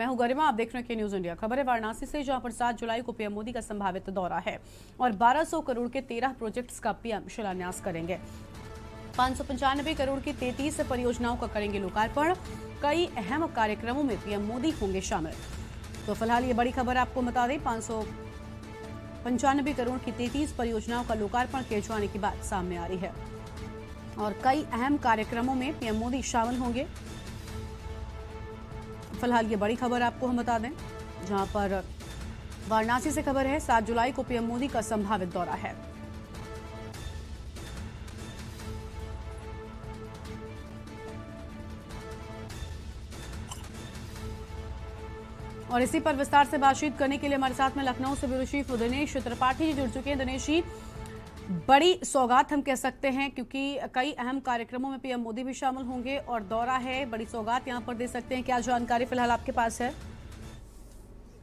मैं हूँ गरिमा, आप देख रहे हैं के न्यूज़ इंडिया खबर है वाराणसी से, जहाँ पर 7 जुलाई को पीएम मोदी का संभावित दौरा है और 1200 करोड़ के 13 प्रोजेक्ट्स का पीएम शिलान्यास करेंगे। पाँच करोड़ की 33 परियोजनाओं का करेंगे लोकार्पण। कई अहम कार्यक्रमों में पीएम मोदी होंगे शामिल। तो फ़िलहाल ये बड़ी खबर आपको बता दें, पाँच पंचानबे करोड़ की 33 परियोजनाओं का लोकार्पण किए जाने की बात सामने आ रही है। और कई अहम कार्यक्रमों में पीएम मोदी शामिल होंगे। फ़िलहाल ये बड़ी खबर आपको हम बता दें, जहाँ पर वाराणसी से खबर है, सात जुलाई को पीएम मोदी का संभावित दौरा है। और इसी पर विस्तार से बातचीत करने के लिए हमारे साथ में लखनऊ से ब्यूरो चीफ दिनेश त्रिपाठी जी जुड़ चुके हैं। दिनेश जी बड़ी सौगात हम कह सकते हैं, क्योंकि कई अहम कार्यक्रमों में पीएम मोदी भी शामिल होंगे और दौरा है, बड़ी सौगात यहाँ पर दे सकते हैं। क्या जानकारी फ़िलहाल आपके पास है?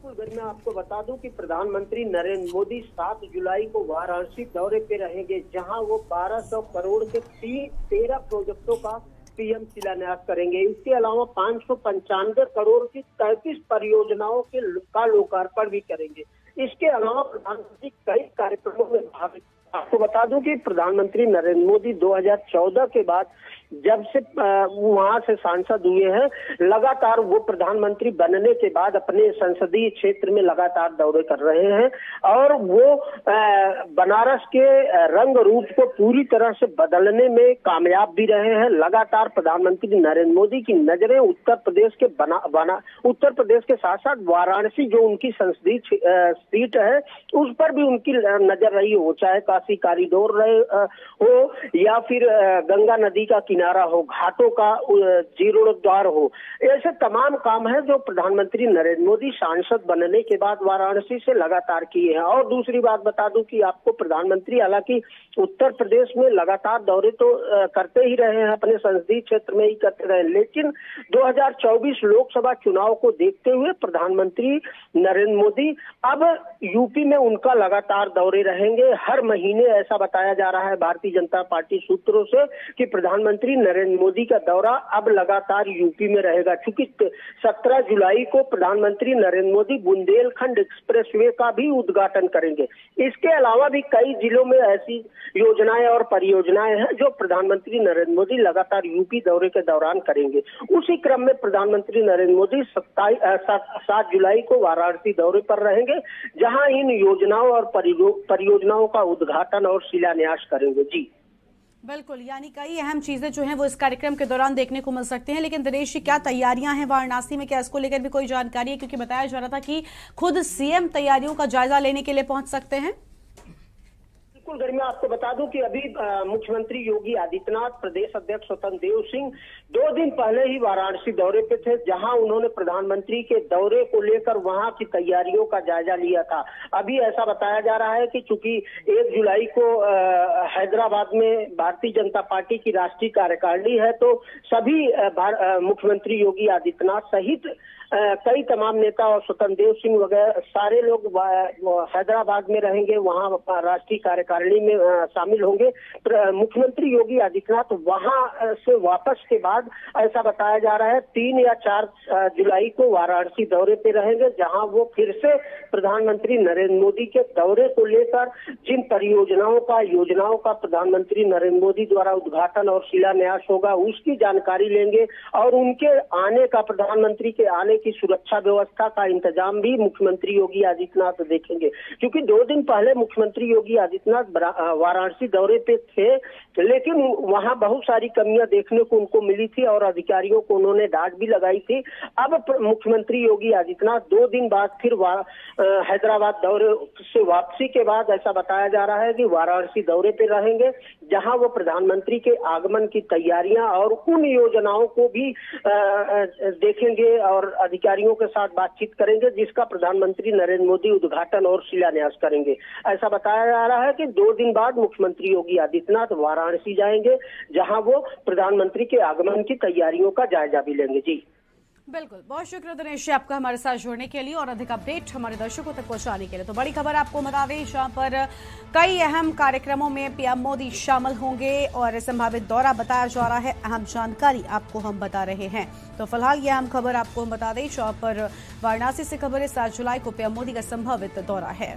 मैं आपको बता दूँ कि प्रधानमंत्री नरेंद्र मोदी 7 जुलाई को वाराणसी दौरे पे रहेंगे, जहाँ वो 1200 करोड़ के तेरह प्रोजेक्टों का पीएम शिलान्यास करेंगे। इसके अलावा पाँच करोड़ की तैतीस परियोजनाओं के का लोकार्पण भी करेंगे। इसके अलावा प्रधानमंत्री कई कार्यक्रमों में भाग आपको बता दूँ कि प्रधानमंत्री नरेंद्र मोदी 2014 के बाद जब से वहाँ से सांसद हुए हैं, लगातार वो प्रधानमंत्री बनने के बाद अपने संसदीय क्षेत्र में लगातार दौरे कर रहे हैं और वो बनारस के रंग रूप को पूरी तरह से बदलने में कामयाब भी रहे हैं। लगातार प्रधानमंत्री नरेंद्र मोदी की नज़रें उत्तर प्रदेश के बना बना, उत्तर प्रदेश के साथ साथ वाराणसी जो उनकी संसदीय सीट है, उस पर भी उनकी नज़र रही हो, चाहे काशी कॉरिडोर रहे हो या फिर गंगा नदी का किनारा हो, घाटों का जीर्णोद्वार हो, ऐसे तमाम काम है जो प्रधानमंत्री नरेंद्र मोदी सांसद बनने के बाद वाराणसी से लगातार किए हैं। और दूसरी बात बता दूँ कि आपको प्रधानमंत्री, हालाँकि उत्तर प्रदेश में लगातार दौरे तो करते ही रहे हैं, अपने संसदीय क्षेत्र में ही करते रहे लेकिन 2024 लोकसभा चुनाव को देखते हुए प्रधानमंत्री नरेंद्र मोदी अब यूपी में उनका लगातार दौरे रहेंगे। हर महीने ऐसा बताया जा रहा है, भारतीय जनता पार्टी सूत्रों से कि प्रधानमंत्री प्रधानमंत्री नरेंद्र मोदी का दौरा अब लगातार यूपी में रहेगा। क्योंकि 17 जुलाई को प्रधानमंत्री नरेंद्र मोदी बुंदेलखंड एक्सप्रेसवे का भी उद्घाटन करेंगे। इसके अलावा भी कई जिलों में ऐसी योजनाएँ और परियोजनाएँ हैं जो प्रधानमंत्री नरेंद्र मोदी लगातार यूपी दौरे के दौरान करेंगे। उसी क्रम में प्रधानमंत्री नरेंद्र मोदी सात जुलाई को वाराणसी दौरे पर रहेंगे, जहाँ इन योजनाओं और परियोजनाओं का उद्घाटन और शिलान्यास करेंगे। जी। बिल्कुल, यानी कई अहम चीज़ें जो हैं वो इस कार्यक्रम के दौरान देखने को मिल सकते हैं, लेकिन दिनेश जी, क्या तैयारियाँ हैं वाराणसी में? क्या इसको लेकर भी कोई जानकारी है? क्योंकि बताया जा रहा था कि खुद सीएम तैयारियों का जायजा लेने के लिए पहुँच सकते हैं। बिल्कुल गर्मी आपको बता दूँ कि अभी मुख्यमंत्री योगी आदित्यनाथ, प्रदेश अध्यक्ष स्वतंत्र देव सिंह दो दिन पहले ही वाराणसी दौरे पे थे, जहाँ उन्होंने प्रधानमंत्री के दौरे को लेकर वहाँ की तैयारियों का जायजा लिया था। अभी ऐसा बताया जा रहा है कि चूँकि एक जुलाई को हैदराबाद में भारतीय जनता पार्टी की राष्ट्रीय कार्यकारिणी है तो सभी मुख्यमंत्री योगी आदित्यनाथ सहित कई तमाम नेता और स्वतंत्र देव सिंह वगैरह सारे लोग हैदराबाद में रहेंगे, वहाँ राष्ट्रीय कार्यकारिणी में शामिल होंगे। मुख्यमंत्री योगी आदित्यनाथ वहाँ से वापस के बाद ऐसा बताया जा रहा है, तीन या चार जुलाई को वाराणसी दौरे पे रहेंगे, जहाँ वो फिर से प्रधानमंत्री नरेंद्र मोदी के दौरे को लेकर जिन परियोजनाओं का, योजनाओं का प्रधानमंत्री नरेंद्र मोदी द्वारा उद्घाटन और शिलान्यास होगा, उसकी जानकारी लेंगे और उनके आने का, प्रधानमंत्री के आने की सुरक्षा व्यवस्था का इंतज़ाम भी मुख्यमंत्री योगी आदित्यनाथ देखेंगे। क्योंकि दो दिन पहले मुख्यमंत्री योगी आदित्यनाथ वाराणसी दौरे पे थे, लेकिन वहाँ बहुत सारी कमियाँ देखने को उनको मिली थी और अधिकारियों को उन्होंने डांट भी लगाई थी। अब मुख्यमंत्री योगी आदित्यनाथ दो दिन बाद फिर हैदराबाद दौरे से वापसी के बाद ऐसा बताया जा रहा है कि वाराणसी दौरे पे रहेंगे, जहाँ वो प्रधानमंत्री के आगमन की तैयारियाँ और उन योजनाओं को भी देखेंगे और अधिकारियों के साथ बातचीत करेंगे, जिसका प्रधानमंत्री नरेंद्र मोदी उद्घाटन और शिलान्यास करेंगे। ऐसा बताया जा रहा है कि दो दिन बाद मुख्यमंत्री योगी आदित्यनाथ वाराणसी जाएँगे, जहाँ वो प्रधानमंत्री के आगमन की तैयारियों का जायजा भी लेंगे। जी। बिल्कुल। बहुत शुक्रिया दिनेश जी आपका हमारे साथ जुड़ने के लिए और अधिक अपडेट हमारे दर्शकों तक पहुँचाने के लिए। तो बड़ी खबर आपको बता दें जहाँ पर कई अहम कार्यक्रमों में पीएम मोदी शामिल होंगे और संभावित दौरा बताया जा रहा है। अहम जानकारी आपको हम बता रहे हैं। तो फ़िलहाल यह अहम खबर आपको हम बता दें जहाँ पर वाराणसी से खबर है, सात जुलाई को पीएम मोदी का संभावित दौरा है।